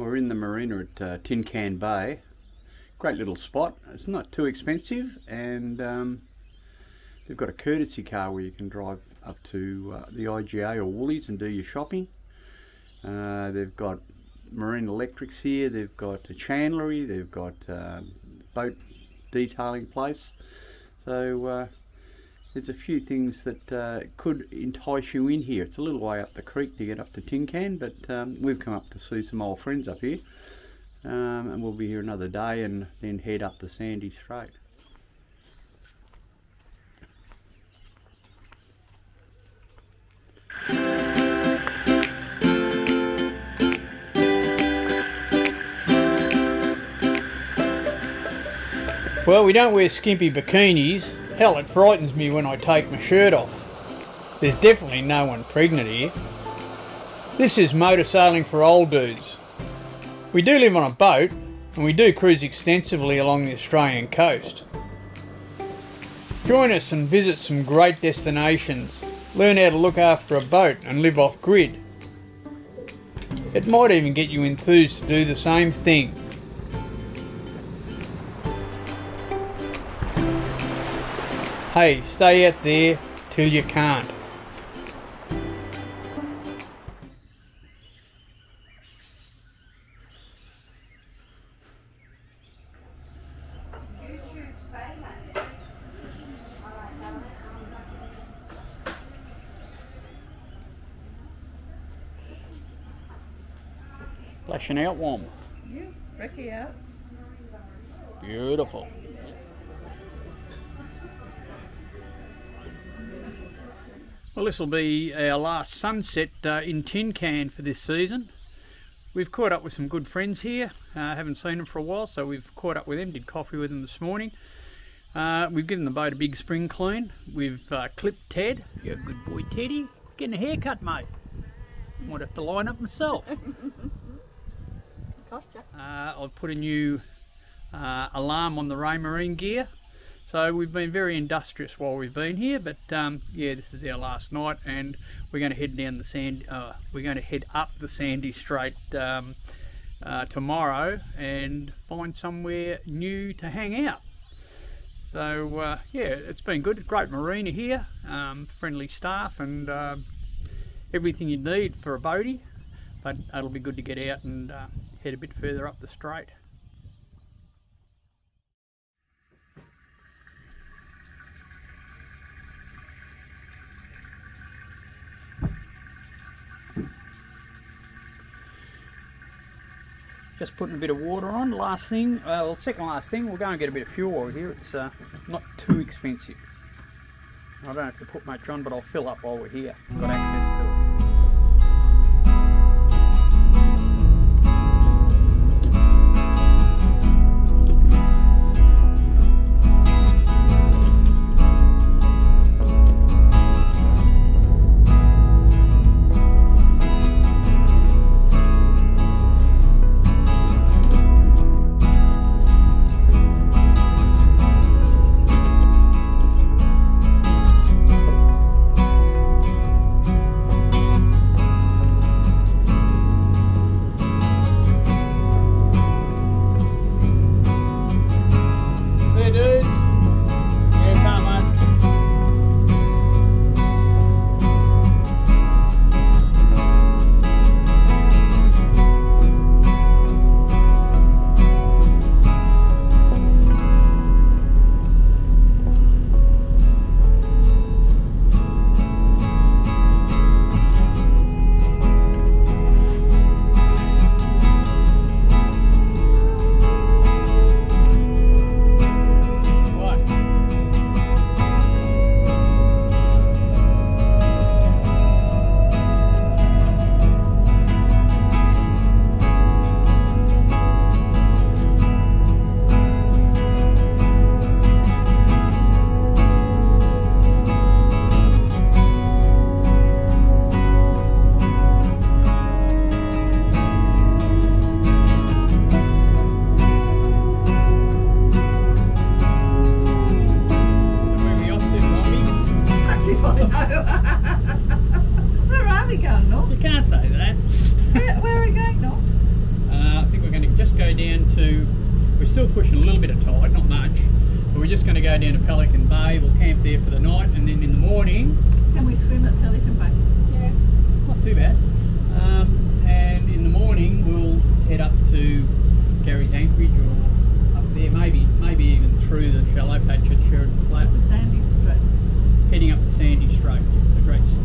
We're in the marina at uh, Tin Can Bay. Great little spot. It's not too expensive and um, they've got a courtesy car where you can drive up to uh, the IGA or Woolies and do your shopping. Uh, they've got marine electrics here, they've got a chandlery, they've got uh, boat detailing place. So uh, there's a few things that uh, could entice you in here. It's a little way up the creek to get up to Tin Can, but um, we've come up to see some old friends up here. Um, and we'll be here another day and then head up the Sandy Strait. Well, we don't wear skimpy bikinis. Hell, it frightens me when I take my shirt off. There's definitely no one pregnant here. This is motor sailing for old dudes. We do live on a boat, and we do cruise extensively along the Australian coast. Join us and visit some great destinations. Learn how to look after a boat and live off grid. It might even get you enthused to do the same thing. Hey, stay out there till you can't. Flashing out warm. You, Ricky out. Beautiful. Well, this will be our last sunset uh, in Tin Can for this season. We've caught up with some good friends here. Uh, haven't seen them for a while, so we've caught up with them, did coffee with them this morning. Uh, we've given the boat a big spring clean. We've uh, clipped Ted. You're a good boy, Teddy. Getting a haircut, mate. Might have to line up myself. Cost ya. Uh, I've put a new uh, alarm on the Raymarine gear. So we've been very industrious while we've been here, but um, yeah, this is our last night, and we're going to head down the sand. Uh, we're going to head up the Sandy Strait um, uh, tomorrow and find somewhere new to hang out. So uh, yeah, it's been good. Great marina here, um, friendly staff, and uh, everything you need for a boatie. But it'll be good to get out and uh, head a bit further up the strait. Just putting a bit of water on. Last thing, uh, well, second last thing, we'll go and get a bit of fuel over here. It's uh, not too expensive. I don't have to put much on, but I'll fill up while we're here. Got access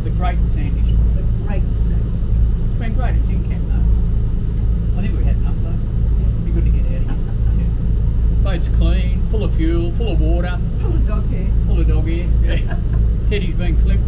the great Sandy Strait. The Great Sandy Strait. It's been great. It's in camp though. I think we had enough though. Be good to get out of here. Yeah. Boat's clean, full of fuel, full of water, Full of dog hair. full of dog hair. Yeah. Teddy's been clipped.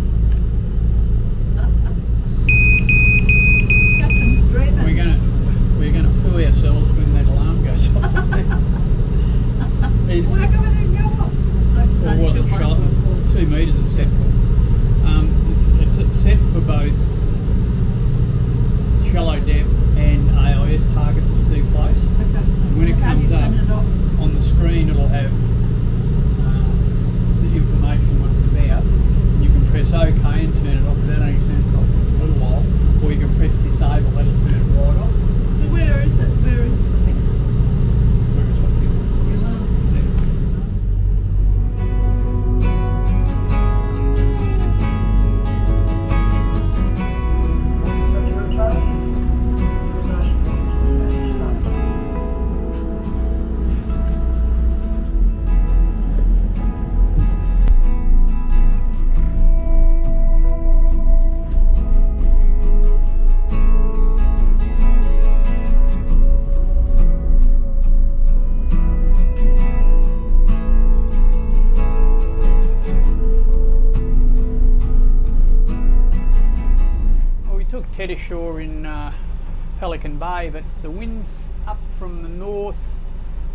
Bay, but the wind's up from the north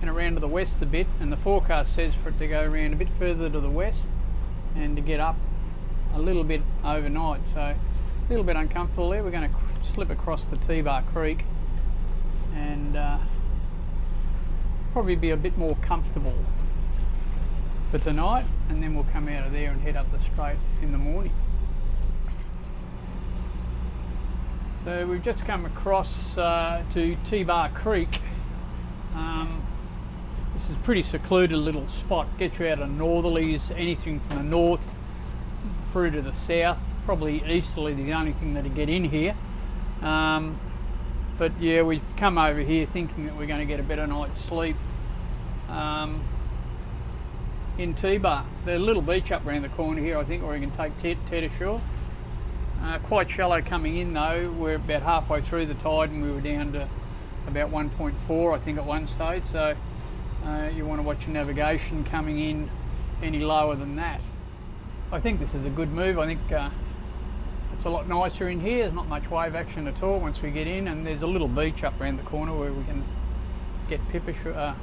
and around to the west a bit, and the forecast says for it to go around a bit further to the west and to get up a little bit overnight. So a little bit uncomfortable there. We're going to slip across to T-Bar Creek and uh, probably be a bit more comfortable for tonight, and then we'll come out of there and head up the straight in the morning. So we've just come across uh, to T-Bar Creek. Um, this is a pretty secluded little spot. Get you out of northerlies, anything from the north through to the south. Probably easterly the only thing that'll get in here. Um, but yeah, we've come over here thinking that we're going to get a better night's sleep um, in T-Bar. There's a little beach up around the corner here, I think, where we can take Ted, Ted ashore. Uh, quite shallow coming in though. We're about halfway through the tide and we were down to about 1.4 I think at one stage. So uh, you want to watch your navigation coming in any lower than that. I think this is a good move. I think uh, it's a lot nicer in here. There's not much wave action at all once we get in and there's a little beach up around the corner where we can get Pip ashore, uh,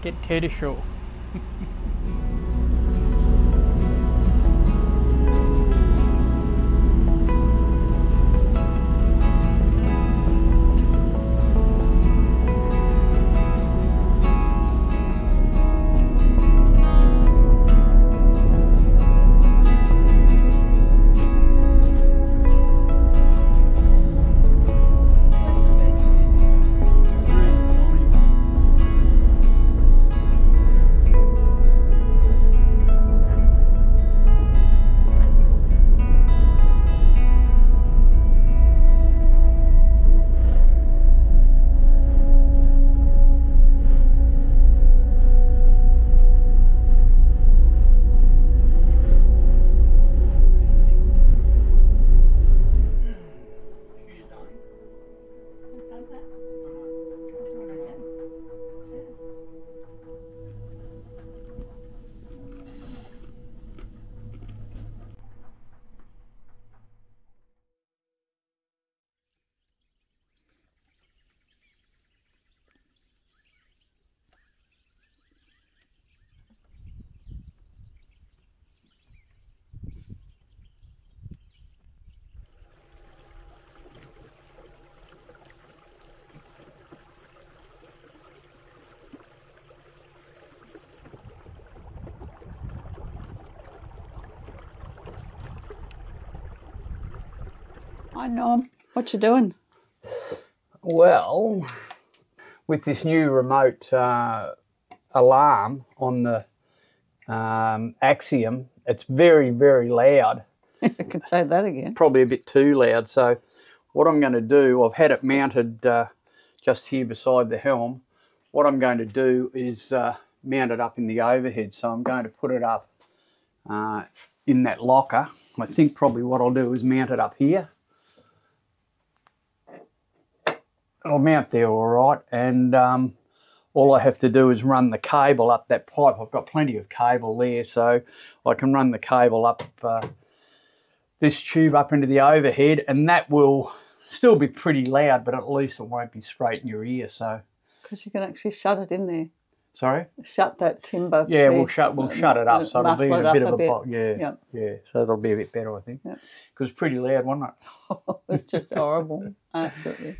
get Ted ashore. Hi, Norm. What you doing? Well, with this new remote uh, alarm on the um, Axiom, it's very, very loud. I could say that again. Probably a bit too loud. So, what I'm going to do, I've had it mounted uh, just here beside the helm. What I'm going to do is uh, mount it up in the overhead. So, I'm going to put it up uh, in that locker. I think probably what I'll do is mount it up here. It'll mount there all right, and um, all I have to do is run the cable up that pipe. I've got plenty of cable there, so I can run the cable up uh, this tube up into the overhead, and that will still be pretty loud, but at least it won't be straight in your ear. So, Because you can actually shut it in there. sorry. Shut that timber. Yeah, we'll shut we'll shut it up, so it'll be a it bit of a, bit. bo- yeah, Yep. yeah. So it'll be a bit better, I think. Yep. Because it's pretty loud, wasn't it? it's just horrible. Absolutely.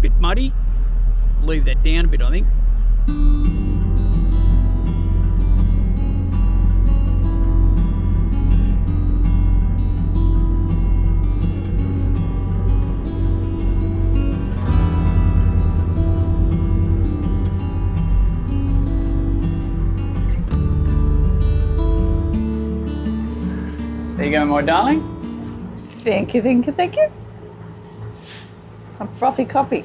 Bit muddy. Down a bit, I think. There you go, my darling. Thank you, thank you, thank you. Some frothy coffee.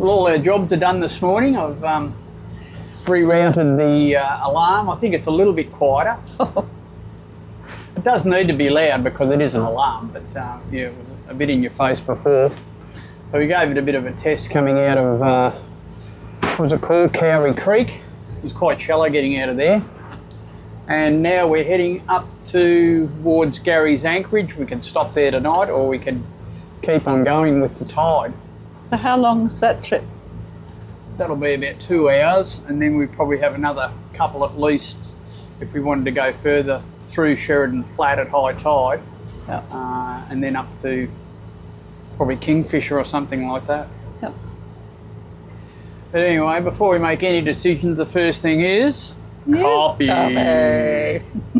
Well, all our jobs are done this morning. I've um, rerouted the uh, alarm. I think it's a little bit quieter. It does need to be loud because it is an alarm, but uh, yeah, it was a bit in your face before. So we gave it a bit of a test coming out of, uh, what was it called, Kauri Creek. It was quite shallow getting out of there. And now we're heading up towards Garry's Anchorage. We can stop there tonight or we can keep on going with the tide. So how long's that trip? That'll be about two hours, and then we probably have another couple at least if we wanted to go further through Sheridan Flat at high tide, Yep. uh, and then up to probably Kingfisher or something like that. Yep. But anyway, before we make any decisions, the first thing is coffee. Coffee.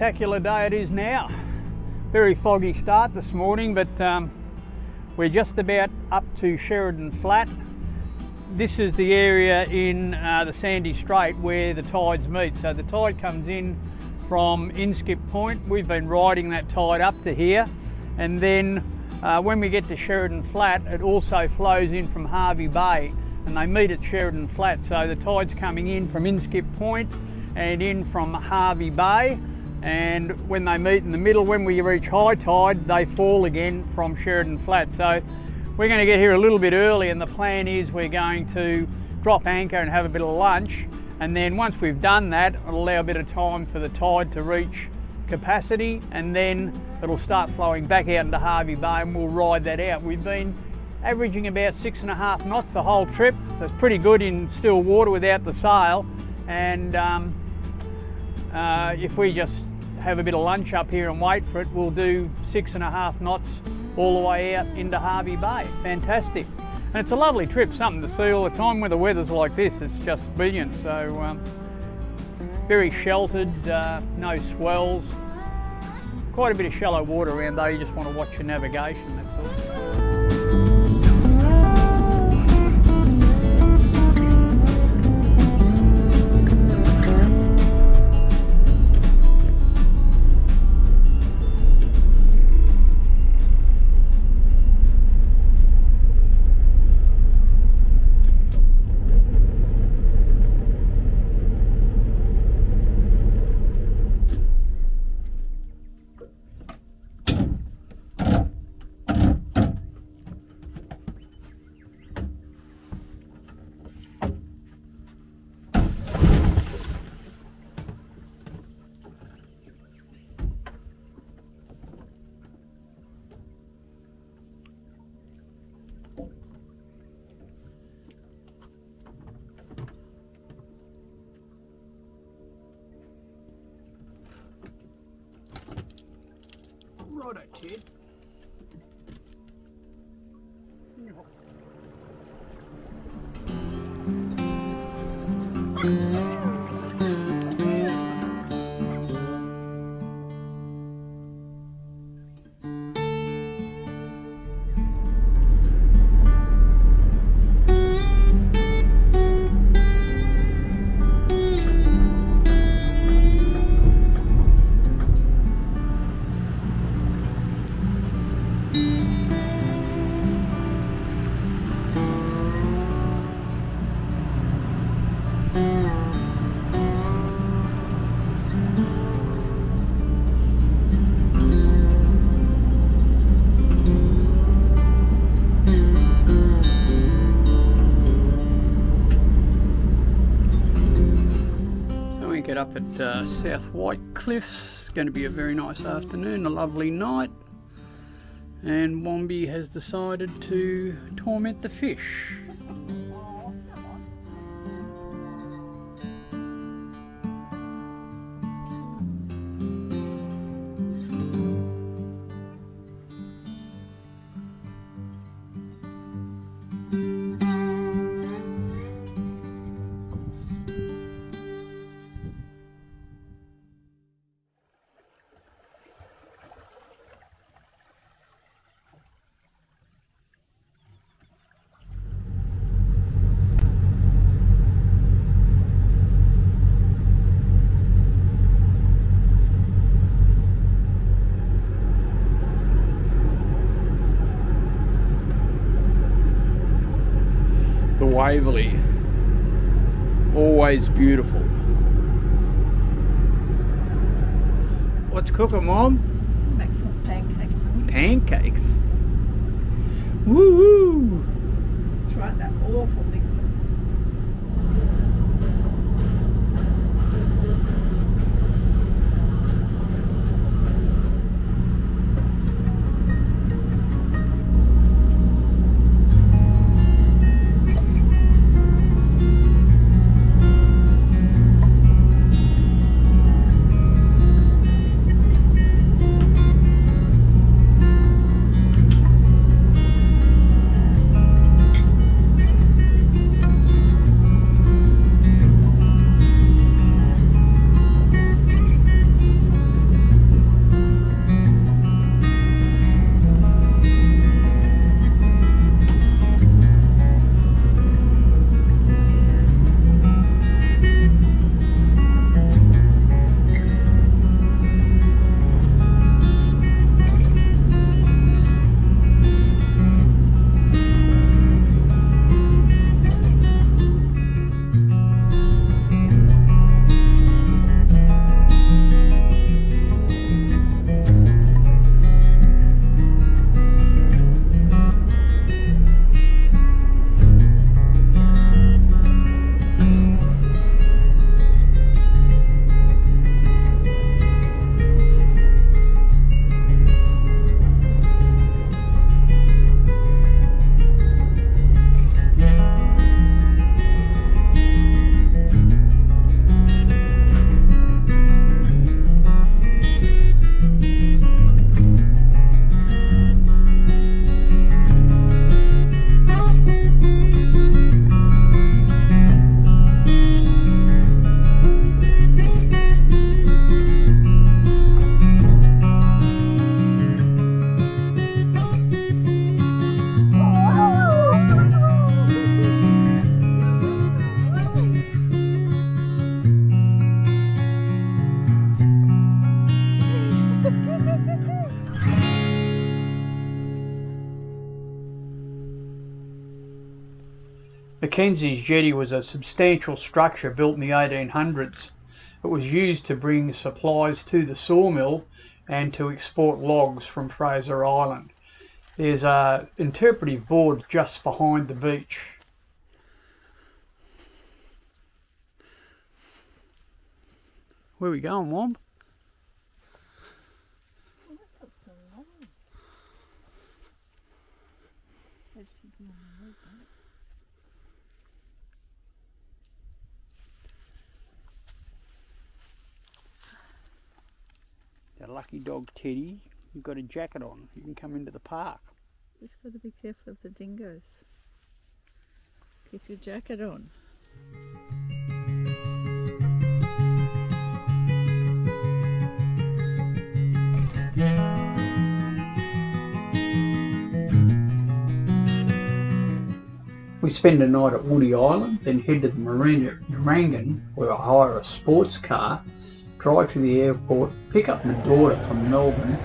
spectacular day it is now. Very foggy start this morning, but um, we're just about up to Sheridan Flat. This is the area in uh, the Sandy Strait where the tides meet. So the tide comes in from Inskip Point. We've been riding that tide up to here, and then uh, when we get to Sheridan Flat, it also flows in from Hervey Bay, and they meet at Sheridan Flat. So the tide's coming in from Inskip Point and in from Hervey Bay. And when they meet in the middle, when we reach high tide, they fall again from Sheridan Flat. So we're going to get here a little bit early, and the plan is we're going to drop anchor and have a bit of lunch. And then once we've done that, it'll allow a bit of time for the tide to reach capacity, and then it'll start flowing back out into Hervey Bay, and we'll ride that out. We've been averaging about six and a half knots the whole trip, so it's pretty good in still water without the sail. And um, uh, if we just have a bit of lunch up here and wait for it, we'll do six and a half knots all the way out into Hervey Bay. Fantastic. And it's a lovely trip, something to see all the time when the weather's like this. It's just brilliant. So um, very sheltered, uh, no swells. Quite a bit of shallow water around though, you just want to watch your navigation, up at uh, South White Cliffs. It's going to be a very nice afternoon, a lovely night. And Wombi has decided to torment the fish. Waverley. Always beautiful. What's cooking, Mom? Make some pancakes. Pancakes. Woo woo! McKenzie's jetty was a substantial structure built in the 1800s. It was used to bring supplies to the sawmill and to export logs from Fraser Island. There's a interpretive board just behind the beach. Where are we going? The lucky dog Teddy, you've got a jacket on. You can come into the park. Just got to be careful of the dingoes. Keep your jacket on. We spend a night at Woody Island, then head to the marina at Urangan, where I hire a sports car, drive to the airport, pick up my daughter from Melbourne,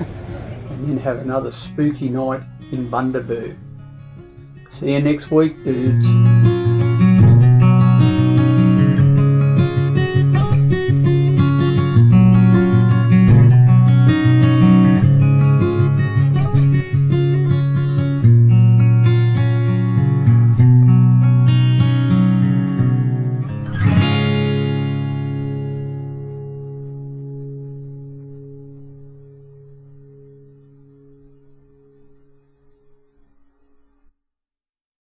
and then have another spooky night in Bundaberg. See you next week, dudes.